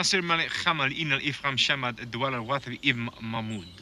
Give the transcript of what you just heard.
نصر الملك خمل إن الإفرام شمد الدول الوثري إبن مامود